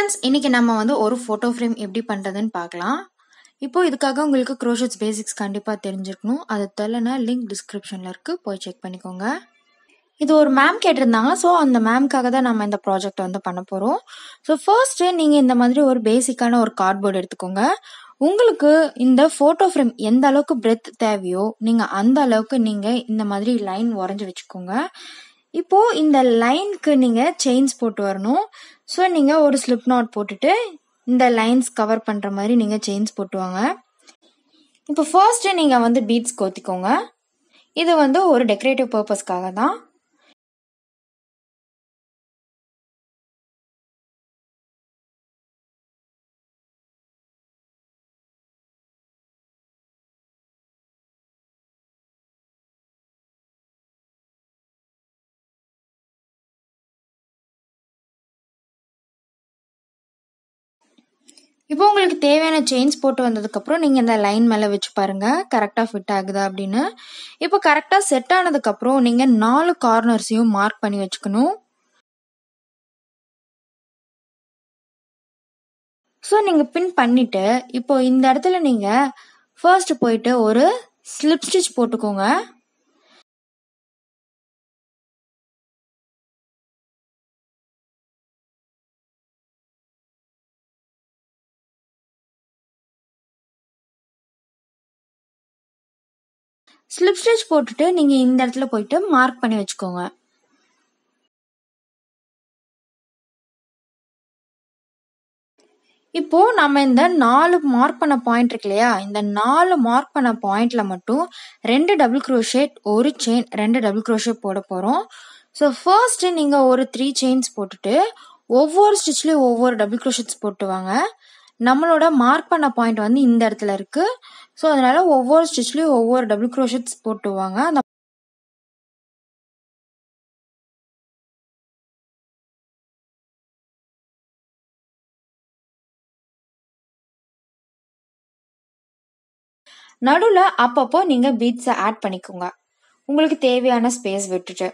Friends இன்னைக்கு நம்ம வந்து ஒரு ஃபோட்டோ ஃப்ரேம் எப்படி பண்ணுறதுன்னு பார்க்கலாம். இப்போ இதுக்காக உங்களுக்கு க்ரோஷட்ஸ் பேசிக்ஸ் கண்டிப்பாக தெரிஞ்சிருக்கணும். அது தெரியலனா லிங்க் டிஸ்கிரிப்ஷனில் இருக்குது போய் செக் பண்ணிக்கோங்க. இது ஒரு மேம் கேட்டிருந்தாங்க. ஸோ அந்த மேம்க்காக தான் நம்ம இந்த ப்ராஜெக்ட் வந்து பண்ண போகிறோம் ஸோ ஃபர்ஸ்ட்டு நீங்கள் இந்த மாதிரி ஒரு பேசிக்கான ஒரு கார்ட்போர்டு எடுத்துக்கோங்க. உங்களுக்கு இந்த ஃபோட்டோ ஃப்ரேம் எந்த அளவுக்கு பிரெத் தேவையோ நீங்கள் அந்த அளவுக்கு நீங்கள் இந்த மாதிரி லைன் உறஞ்சி வச்சுக்கோங்க. இப்போ இந்த லைனுக்கு நீங்கள் செயின்ஸ் போட்டு வரணும். ஸோ நீங்கள் ஒரு ஸ்லிப் நாட் போட்டுட்டு இந்த லைன்ஸ் கவர் பண்ணுற மாதிரி நீங்கள் செயின்ஸ் போட்டு வாங்க. இப்போ ஃபர்ஸ்ட்டு நீங்கள் வந்து பீட்ஸ் கோத்திக்கோங்க. இது வந்து ஒரு டெக்கரேட்டிவ் பர்பஸ்க்காக தான். இப்போ உங்களுக்கு தேவையான செயின்ஸ் போட்டு வந்ததுக்கப்புறம் நீங்கள் இந்த லைன் மேலே வச்சு பாருங்கள் கரெக்டாக ஃபிட் ஆகுதா அப்படின்னு. இப்போ கரெக்டாக செட் ஆனதுக்கப்புறம் நீங்கள் நாலு கார்னர்ஸையும் மார்க் பண்ணி வச்சுக்கணும். ஸோ நீங்கள் பின் பண்ணிவிட்டு இப்போ இந்த இடத்துல நீங்கள் ஃபர்ஸ்ட் போயிட்டு ஒரு ஸ்லிப் ஸ்டிச் போட்டுக்கோங்க. ஸ்லிப் ஸ்டிச் போட்டுட்டு நீங்கள் இந்த இடத்துல போயிட்டு மார்க் பண்ணி வச்சுக்கோங்க. இப்போ நம்ம இந்த நாலு மார்க் பண்ண பாயிண்ட் இருக்கு இல்லையா? இந்த நாலு மார்க் பண்ண பாயிண்ட்ல மட்டும் ரெண்டு டபுள் க்ரோஷேட் ஒரு செயின் ரெண்டு டபுள் க்ரோஷேட் போட போகிறோம் ஸோ ஃபர்ஸ்ட் நீங்கள் ஒரு த்ரீ செயின்ஸ் போட்டுட்டு ஒவ்வொரு ஸ்டிச்லேயும் ஒவ்வொரு டபுள் க்ரோஷேட்ஸ் போட்டுவாங்க. நம்மளோட மார்க் பண்ண பாயிண்ட் வந்து இந்த இடத்துல இருக்கு. ஸோ அதனால ஒவ்வொரு ஸ்டிச்லேயும் ஒவ்வொரு டபுள் க்ரோஷட்ஸ் போட்டுவாங்க. அந்த நடுவில் அப்பப்போ நீங்கள் பீட்ஸை ஆட் பண்ணிக்கோங்க. உங்களுக்கு தேவையான ஸ்பேஸ் விட்டுட்டு.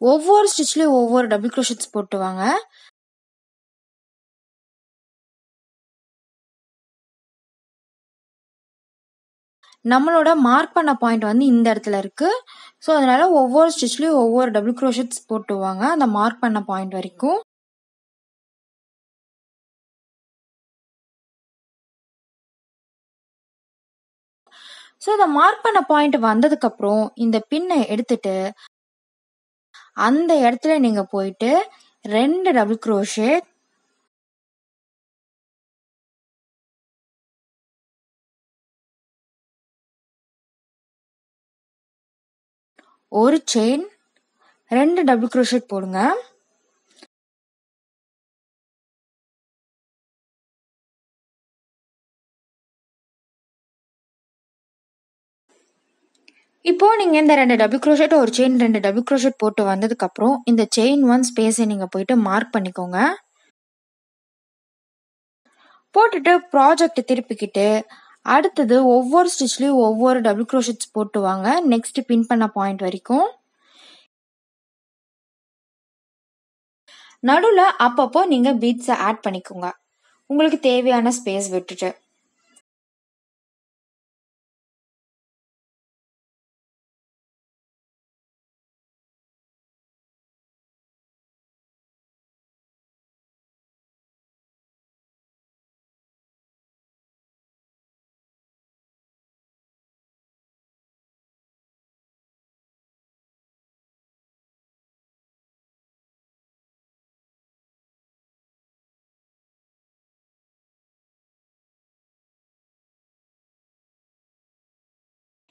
ஒவ்வொரு ஸ்டிச்லேயும் ஒவ்வொரு டபுள் க்ரோஷெட்ஸ் போட்டு வாங்க நம்மளோட மார்க் பண்ண பாயிண்ட் வந்து இந்த இடத்துல இருக்கு. ஸோ அதனால ஒவ்வொரு ஸ்டிச்லேயும் ஒவ்வொரு டபுள் க்ரோஷெட்ஸ் போட்டுவாங்க. அந்த மார்க் பண்ண பாயிண்ட் வரைக்கும். ஸோ இந்த மார்க் பண்ண பாயிண்ட் வந்ததுக்கப்புறம் இந்த பின்னை எடுத்துட்டு அந்த இடத்துல நீங்க போயிட்டு ரெண்டு டபுள் குரோஷே ஒரு செயின் ரெண்டு டபுள் க்ரோஷேட் போடுங்க. இப்போ நீங்கள் இந்த ரெண்டு டபுள் க்ரோஷெட் ஒரு செயின் ரெண்டு டபுள் க்ரோஷெட் போட்டு வந்ததுக்கப்புறம் இந்த செயின் ஒன் ஸ்பேஸை நீங்கள் போயிட்டு மார்க் பண்ணிக்கோங்க. போட்டுட்டு ப்ராஜெக்ட் திருப்பிக்கிட்டு அடுத்தது ஒவ்வொரு ஸ்டிச்லேயும் ஒவ்வொரு டபுள் க்ரோஷெட்ஸ் போட்டு வாங்க. நெக்ஸ்ட் பின் பண்ண பாயிண்ட் வரைக்கும். நடுவில் அப்பப்போ நீங்கள் பீட்ஸை ஆட் பண்ணிக்கோங்க. உங்களுக்கு தேவையான ஸ்பேஸ் விட்டுட்டு.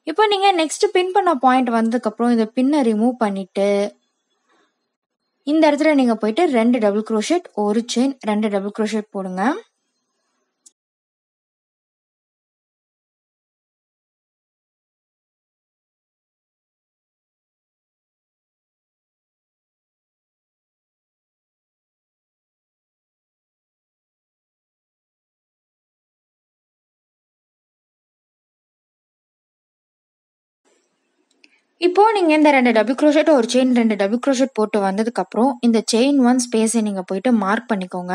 இப்போ நீங்கள் நெக்ஸ்ட் பின் பண்ண பாயிண்ட் வந்ததுக்கப்புறம் இந்த பின்னை ரிமூவ் பண்ணிவிட்டு இந்த இடத்துல நீங்கள் போயிட்டு ரெண்டு டபுள் க்ரோஷெட் ஒரு செயின் ரெண்டு டபுள் க்ரோஷெட் போடுங்க. இப்போது நீங்கள் இந்த ரெண்டு டபுள் க்ரோஷெட் ஒரு செயின் ரெண்டு டபுள் க்ரோஷெட் போட்டு வந்ததுக்கப்புறம் இந்த செயின் ஒன் ஸ்பேஸை நீங்கள் போயிட்டு மார்க் பண்ணிக்கோங்க.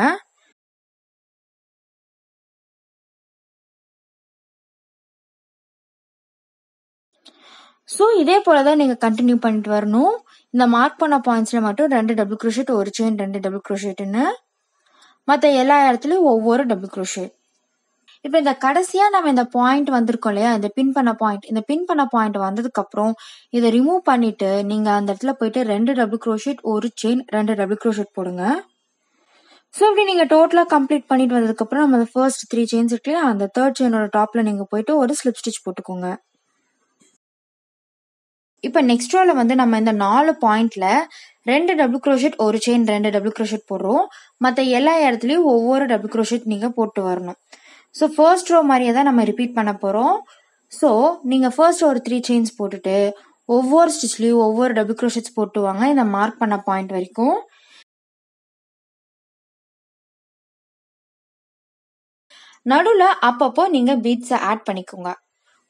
ஸோ இதே போல தான் நீங்கள் கண்டினியூ பண்ணிட்டு வரணும். இந்த மார்க் பண்ண பாயிண்ட்ஸில் மட்டும் ரெண்டு டபுள் க்ரோஷெட் ஒரு செயின் ரெண்டு டபுள் க்ரோஷெட்டுன்னு மற்ற எல்லா இடத்துலையும் ஒவ்வொரு டபுள் க்ரோஷெட் இப்போ இந்த கடைசியாக நம்ம இந்த பாயிண்ட் வந்திருக்கோம் இல்லையா? இந்த பின் பண்ண பாயிண்ட் இந்த பின் பண்ண பாயிண்ட் வந்ததுக்கப்புறம் இதை ரிமூவ் பண்ணிவிட்டு நீங்கள் அந்த இடத்துல போயிட்டு ரெண்டு டபுள் க்ரோஷெட் ஒரு செயின் ரெண்டு டபுள் க்ரோஷெட் போடுங்க. ஸோ இப்படி நீங்கள் டோட்டலாக கம்ப்ளீட் பண்ணிட்டு வந்ததுக்கப்புறம் நம்ம அந்த ஃபர்ஸ்ட் த்ரீ செயின்ஸ் இருக்குல்லையா அந்த தேர்ட் செயினோட டாப்பில் நீங்கள் போயிட்டு ஒரு ஸ்லிப் ஸ்டிச் போட்டுக்கோங்க. இப்போ நெக்ஸ்ட் ரோல வந்து நம்ம இந்த நாலு பாயிண்ட்ல ரெண்டு டபுள் க்ரோஷெட் ஒரு செயின் ரெண்டு டபுள் க்ரோஷெட் போடுறோம். மற்ற எல்லா இடத்துலையும் ஒவ்வொரு டபுள் க்ரோஷெட் நீங்கள் போட்டு வரணும். ஸோ ஃபர்ஸ்ட் ரோ மாதிரியே தான் நம்ம ரிப்பீட் பண்ண போகிறோம் ஸோ நீங்கள் ஃபர்ஸ்ட் ஒரு த்ரீ செயின்ஸ் போட்டுட்டு ஒவ்வொரு ஸ்டிச்லேயும் ஒவ்வொரு டபுள் க்ரோஷட்ஸ் போட்டுவாங்க இந்த மார்க் பண்ண பாயிண்ட் வரைக்கும். நடுவில் அப்பப்போ நீங்கள் பீட்ஸை ஆட் பண்ணிக்கோங்க.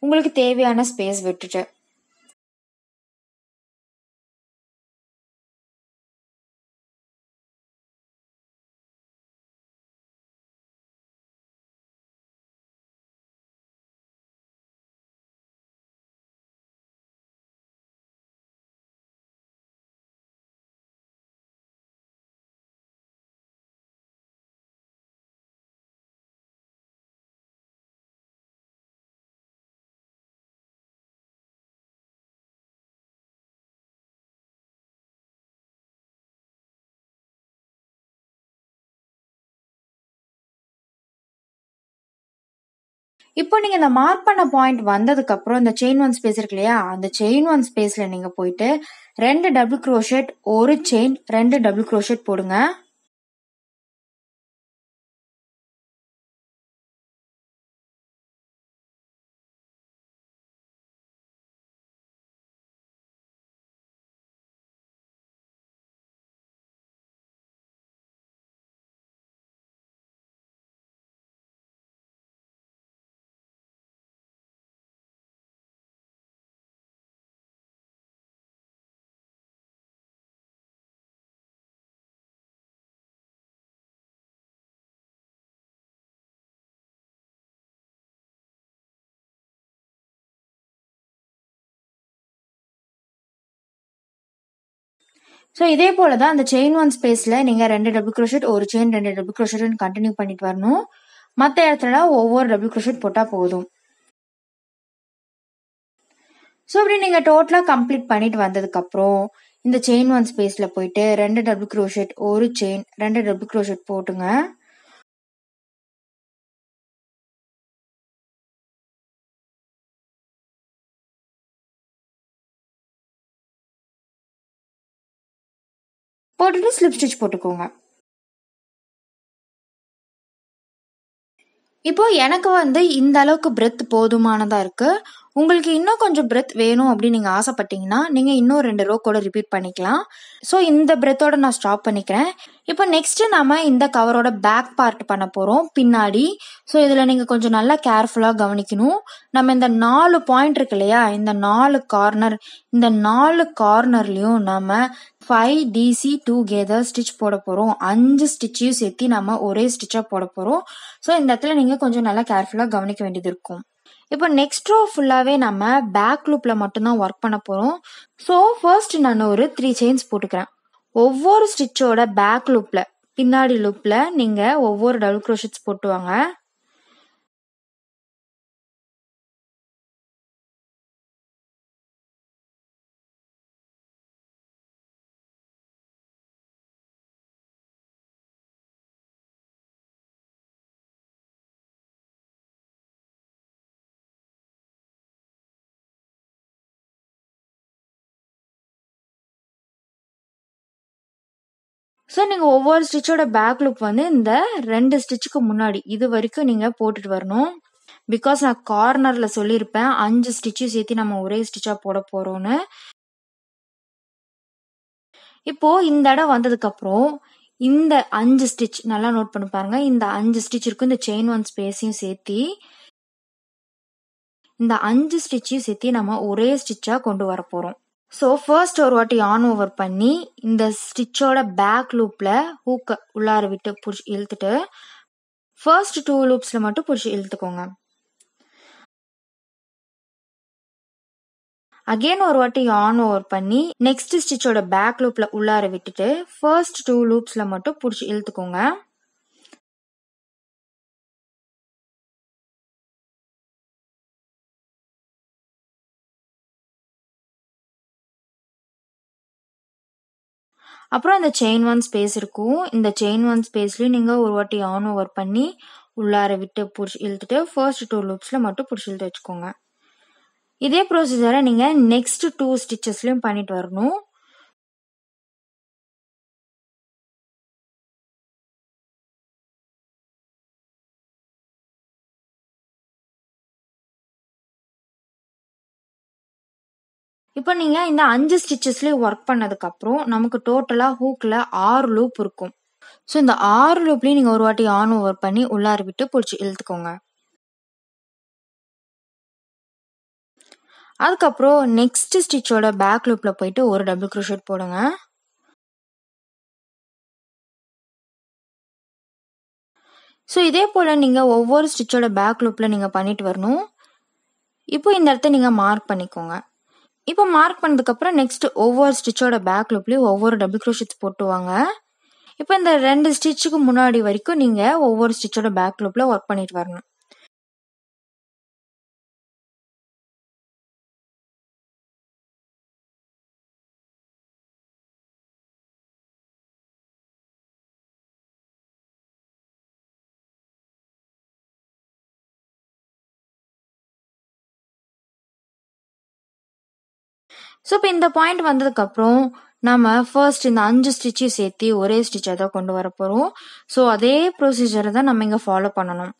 உங்களுக்கு தேவையான ஸ்பேஸ் விட்டுட்டு. இப்போ நீங்க இந்த மார்க் பண்ண பாயிண்ட் வந்ததுக்கு அப்புறம் இந்த செயின் ஒன் ஸ்பேஸ் இருக்கு இல்லையா? அந்த செயின் ஒன் ஸ்பேஸ்ல நீங்க போயிட்டு ரெண்டு டபுள் க்ரோஷெட் ஒரு செயின் ரெண்டு டபுள் க்ரோஷெட் போடுங்க. ஸோ இதே போல தான் அந்த செயின் ஒன் ஸ்பேஸில் நீங்கள் ரெண்டு டபுள் க்ரோஷெட் ஒரு செயின் ரெண்டு டபுள் க்ரோஷெட்னு கண்டினியூ பண்ணிட்டு வரணும். மற்ற இடத்துல ஒவ்வொரு டபுள் க்ரோஷெட் போட்டால் போதும். ஸோ இப்படி நீங்கள் டோட்டலாக கம்ப்ளீட் பண்ணிட்டு வந்ததுக்கப்புறம் இந்த செயின் ஒன் ஸ்பேஸில் போயிட்டு ரெண்டு டபுள் க்ரோஷெட் ஒரு செயின் ரெண்டு டபுள் க்ரோஷெட் போட்டுங்க. போட்டுட்டு ஸ்லிப் ஸ்டிச் போட்டுக்கோங்க. இப்போ எனக்கு வந்து இந்த அளவுக்கு பிரெத் போதுமானதா இருக்கு. உங்களுக்கு இன்னும் கொஞ்சம் பிரெத் வேணும் அப்படின்னு நீங்க ஆசைப்பட்டீங்கன்னா நீங்க இன்னும் ரெண்டு ரோ கூட ரிப்பீட் பண்ணிக்கலாம். ஸோ இந்த பிரெத்தோட நான் ஸ்டாப் பண்ணிக்கிறேன். இப்போ நெக்ஸ்ட் நாம இந்த கவரோட பேக் பார்ட் பண்ண போறோம் பின்னாடி. ஸோ இதுல நீங்க கொஞ்சம் நல்லா கேர்ஃபுல்லா கவனிக்கணும். நம்ம இந்த நாலு பாயிண்ட் இருக்கு இல்லையா இந்த நாலு கார்னர் இந்த நாலு கார்னர்லயும் நம்ம five DC together stitch போட போறோம். அஞ்சு ஸ்டிச்சையும் சேர்த்து நம்ம ஒரே ஸ்டிச்சா போட போறோம். ஸோ இந்த இடத்துல நீங்க கொஞ்சம் நல்லா கேர்ஃபுல்லா கவனிக்க வேண்டியது இருக்கும். இப்போ நெக்ஸ்ட் ரோ ஃபுல்லாகவே நம்ம பேக் லூப்பில் மட்டும்தான் ஒர்க் பண்ண போகிறோம் ஸோ ஃபர்ஸ்ட் நான் ஒரு த்ரீ செயின்ஸ் போட்டுக்கிறேன். ஒவ்வொரு ஸ்டிச்சோட பேக் லூப்பில் பின்னாடி லூப்பில் நீங்கள் ஒவ்வொரு டபுள் க்ரோஷிட்ஸ் போட்டுவாங்க. ஸோ நீங்கள் ஒவ்வொரு ஸ்டிச்சோட பேக் லுக் வந்து இந்த ரெண்டு ஸ்டிச்சுக்கு முன்னாடி இது வரைக்கும் நீங்கள் போட்டுட்டு வரணும். பிகாஸ் நான் கார்னரில் சொல்லியிருப்பேன் அஞ்சு ஸ்டிச்சு சேர்த்து நம்ம ஒரே ஸ்டிச்சாக போட போகிறோன்னு இப்போ இந்த இடம் வந்ததுக்கப்புறம் இந்த அஞ்சு ஸ்டிச் நல்லா நோட் பண்ணி பாருங்க. இந்த அஞ்சு ஸ்டிச் இருக்கும் இந்த செயின் ஒன் ஸ்பேஸையும் சேர்த்து இந்த அஞ்சு ஸ்டிச்சையும் சேர்த்து நம்ம ஒரே ஸ்டிச்சாக கொண்டு வர போகிறோம் ஸோ ஃபர்ஸ்ட் ஒரு வாட்டி ஆன் ஓவர் பண்ணி இந்த ஸ்டிச்சோட பேக் லூப்பில் ஹூக்கை உள்ளார விட்டு பிடிச்சி இழுத்துட்டு ஃபர்ஸ்ட் டூ லூப்ஸில் மட்டும் பிடிச்சி இழுத்துக்கோங்க. அகெயின் ஒரு வாட்டி ஆன் ஓவர் பண்ணி நெக்ஸ்ட் ஸ்டிச்சோட பேக் லூப்பில் உள்ளார விட்டுட்டு ஃபர்ஸ்ட் டூ லூப்ஸில் மட்டும் பிடிச்சி இழுத்துக்கோங்க. அப்புறம் இந்த செயின் ஒன் ஸ்பேஸ் இருக்கும். இந்த செயின் ஒன் ஸ்பேஸ்லயும் நீங்க ஒரு வாட்டி ஆன் ஓவர் பண்ணி உள்ளார விட்டு பிடிச்சி இழுத்துட்டு ஃபர்ஸ்ட் டூ லூப்ஸ்ல மட்டும் பிடிச்சி இழுத்து வச்சுக்கோங்க. இதே ப்ரொசீஜரை நீங்க நெக்ஸ்ட் டூ ஸ்டிச்சஸ்லயும் பண்ணிட்டு வரணும். இப்போ நீங்க இந்த அஞ்சு ஸ்டிச்சஸ்லயும் ஒர்க் பண்ணதுக்கு அப்புறம் நமக்கு டோட்டலா ஹூக்ல ஆறு லூப் இருக்கும். ஸோ இந்த ஆறு லூப்லயும் நீங்க ஒரு வாட்டி ஆன் ஓவர் பண்ணி உள்ளார விட்டு பிடிச்சி இழுத்துக்கோங்க. அதுக்கப்புறம் நெக்ஸ்ட் ஸ்டிச்சோட பேக் லூப்ல போயிட்டு ஒரு டபுள் க்ரோஷெட் போடுங்க. ஸோ இதே போல் நீங்கள் ஒவ்வொரு ஸ்டிச்சோட பேக் லூப்பில் நீங்கள் பண்ணிட்டு வரணும். இப்போ இந்த இடத்த நீங்கள் மார்க் பண்ணிக்கோங்க. இப்போ மார்க் பண்ணதுக்கப்புறம் நெக்ஸ்ட் ஒவ்வொரு ஸ்டிச்சோட பேக் லூப்லேயும் ஒவ்வொரு டபுள் க்ரோஷெட்ஸ் போட்டுவாங்க. இப்போ இந்த ரெண்டு ஸ்டிச்சுக்கு முன்னாடி வரைக்கும் நீங்கள் ஒவ்வொரு ஸ்டிச்சோட பேக் லூப்பில் ஒர்க் பண்ணிட்டு வரணும். ஸோ இப்போ இந்த பாயிண்ட் வந்ததுக்கப்புறம் நம்ம ஃபர்ஸ்ட் இந்த அஞ்சு ஸ்டிச்சையும் சேர்த்து ஒரே ஸ்டிச்சை தான் கொண்டு வர போகிறோம் ஸோ அதே ப்ரொசீஜரை தான் நம்ம இங்கே ஃபாலோ பண்ணணும்.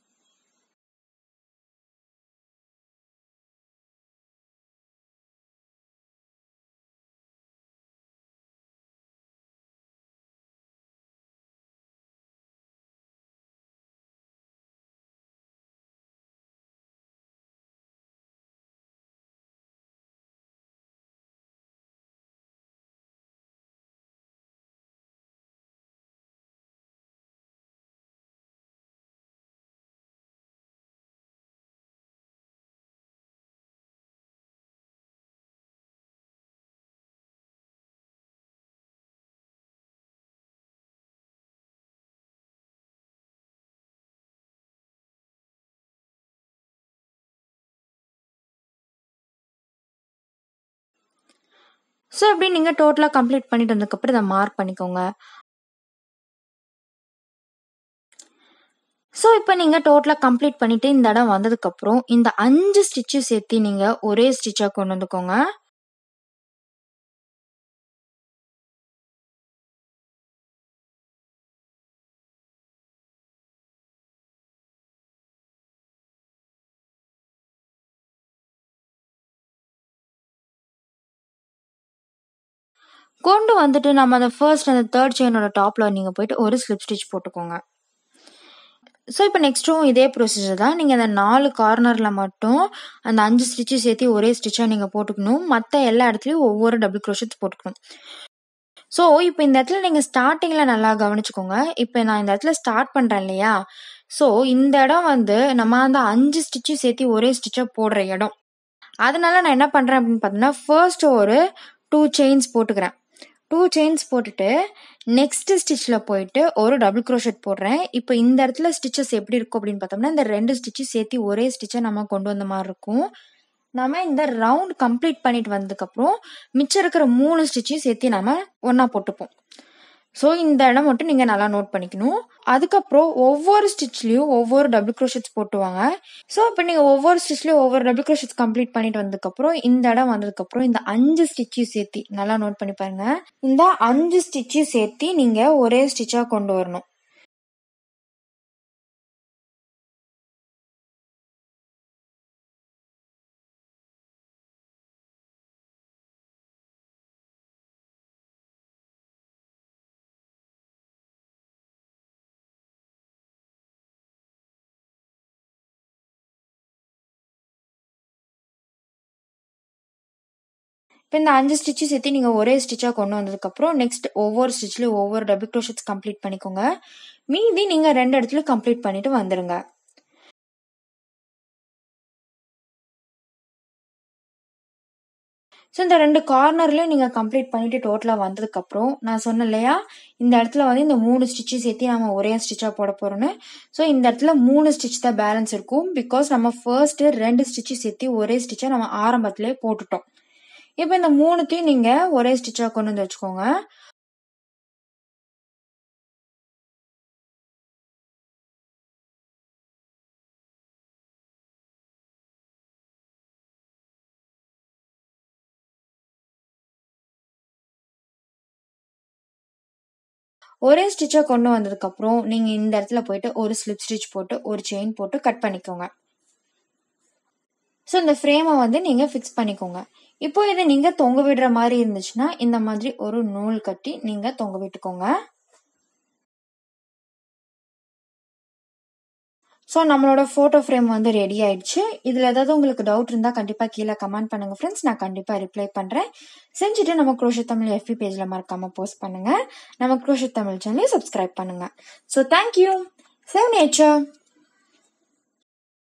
ஸோ இப்படி நீங்கள் டோட்டலாக கம்ப்ளீட் பண்ணிட்டு வந்ததுக்கப்புறம் இதை மார்க் பண்ணிக்கோங்க. ஸோ இப்போ நீங்கள் டோட்டலாக கம்ப்ளீட் பண்ணிவிட்டு இந்த இடம் வந்ததுக்கப்புறம் இந்த அஞ்சு ஸ்டிச்சு சேர்த்து நீங்கள் ஒரே ஸ்டிச்சாக கொண்டு வந்துக்கோங்க. கொண்டு வந்துட்டு நம்ம அந்த ஃபர்ஸ்ட் அந்த தேர்ட் செயினோட டாப்பில் நீங்கள் போயிட்டு ஒரு ஸ்லிப் ஸ்டிச் போட்டுக்கோங்க. ஸோ இப்போ நெக்ஸ்ட்டும் இதே ப்ரொசீஜர் தான். நீங்கள் அந்த நாலு கார்னரில் மட்டும் அந்த அஞ்சு ஸ்டிச்சு சேர்த்து ஒரே ஸ்டிச்சாக நீங்கள் போட்டுக்கணும். மற்ற எல்லா இடத்துலையும் ஒவ்வொரு டபுள் க்ரோஷத்து போட்டுக்கணும். ஸோ இப்போ இந்த இடத்துல நீங்கள் ஸ்டார்டிங்கில் நல்லா கவனிச்சுக்கோங்க. இப்போ நான் இந்த இடத்துல ஸ்டார்ட் பண்ணுறேன் இல்லையா? ஸோ இந்த இடம் வந்து நம்ம அந்த அஞ்சு ஸ்டிச்சு சேர்த்து ஒரே ஸ்டிச்சாக போடுற இடம். அதனால நான் என்ன பண்ணுறேன் அப்படின்னு பார்த்தீங்கன்னா ஃபர்ஸ்ட் ஒரு டூ செயின்ஸ் போட்டுக்கிறேன். டூ செயின்ஸ் போட்டுட்டு நெக்ஸ்ட்டு ஸ்டிச்சில் போயிட்டு ஒரு டபுள் க்ரோஷெட் போடுறேன். இப்போ இந்த இடத்துல ஸ்டிச்சஸ் எப்படி இருக்கும் அப்படின்னு பார்த்தோம்னா இந்த ரெண்டு ஸ்டிச்சு சேர்த்து ஒரே ஸ்டிச்சை நம்ம கொண்டு வந்த மாதிரி இருக்கும். நம்ம இந்த ரவுண்ட் கம்ப்ளீட் பண்ணிட்டு வந்ததுக்கப்புறம் மிச்சம் இருக்கிற மூணு ஸ்டிச்சையும் சேர்த்து நம்ம ஒன்றா போட்டுப்போம். ஸோ இந்த இடம் மட்டும் நீங்கள் நல்லா நோட் பண்ணிக்கணும். அதுக்கப்புறம் ஒவ்வொரு ஸ்டிச்லேயும் ஒவ்வொரு டபுள் க்ரோஷட்ஸ் போட்டுவாங்க. ஸோ இப்போ நீங்கள் ஒவ்வொரு ஸ்டிச்லேயும் ஒவ்வொரு டபுள் க்ரோஷட்ஸ் கம்ப்ளீட் பண்ணிட்டு வந்ததுக்கப்புறம் இந்த இடம் வந்ததுக்கப்புறம் இந்த அஞ்சு ஸ்டிச்சையும் சேர்த்து நல்லா நோட் பண்ணி பாருங்கள் இந்த அஞ்சு ஸ்டிச்சையும் சேர்த்து நீங்கள் ஒரே ஸ்டிச்சாக கொண்டு வரணும். இப்போ இந்த அஞ்சு ஸ்டிச்சு சேர்த்து நீங்கள் ஒரே ஸ்டிச்சாக கொண்டு வந்ததுக்கப்புறம் நெக்ஸ்ட் ஒவ்வொரு ஸ்டிச்லேயும் ஒவ்வொரு டபுள் க்ரோஷட்ஸ் கம்ப்ளீட் பண்ணிக்கோங்க. மீதி நீங்கள் ரெண்டு இடத்துல கம்ப்ளீட் பண்ணிட்டு வந்துடுங்க ஸோ இந்த ரெண்டு கார்னர்லையும் நீங்கள் கம்ப்ளீட் பண்ணிட்டு டோட்டலாக வந்ததுக்கப்புறம் நான் சொன்னேன் இல்லையா? இந்த இடத்துல வந்து இந்த மூணு ஸ்டிச்சு சேர்த்து நம்ம ஒரே ஸ்டிச்சாக போட போகிறோன்னு ஸோ இந்த இடத்துல மூணு ஸ்டிச் தான் பேலன்ஸ் இருக்கும். பிகாஸ் நம்ம ஃபர்ஸ்ட்டு ரெண்டு ஸ்டிச்சு சேர்த்து ஒரே ஸ்டிச்சை நம்ம ஆரம்பத்திலே போட்டுட்டோம். இப்போ இந்த மூணுத்தையும் நீங்கள் ஒரே ஸ்டிச்சாக கொண்டு வந்து வச்சுக்கோங்க. ஒரே ஸ்டிச்சை கொண்டு வந்ததுக்கப்புறம் நீங்கள் இந்த இடத்துல போயிட்டு ஒரு ஸ்லிப் ஸ்டிச் போட்டு ஒரு செயின் போட்டு கட் பண்ணிக்கோங்க. ஸோ இந்த ஃப்ரேமை வந்து நீங்கள் ஃபிக்ஸ் பண்ணிக்கோங்க. இப்போ இதை நீங்கள் தொங்க விடுற மாதிரி இருந்துச்சுன்னா இந்த மாதிரி ஒரு நூல் கட்டி நீங்கள் தொங்க விட்டுக்கோங்க. ஸோ நம்மளோட ஃபோட்டோ ஃப்ரேம் வந்து ரெடி ஆயிடுச்சு. இதில் ஏதாவது உங்களுக்கு டவுட் இருந்தால் கண்டிப்பாக கீழே கமெண்ட் பண்ணுங்கள் ஃப்ரெண்ட்ஸ் நான் கண்டிப்பாக ரிப்ளை பண்ணுறேன் செஞ்சுட்டு நம்ம குரோஷ தமிழ் எஃபி பேஜில் மறக்காமல் போஸ்ட் பண்ணுங்கள் நம்ம குரோஷ தமிழ் சேனலை சப்ஸ்கிரைப் பண்ணுங்கள் ஸோ தேங்க்யூ சேவ் நேச்சர்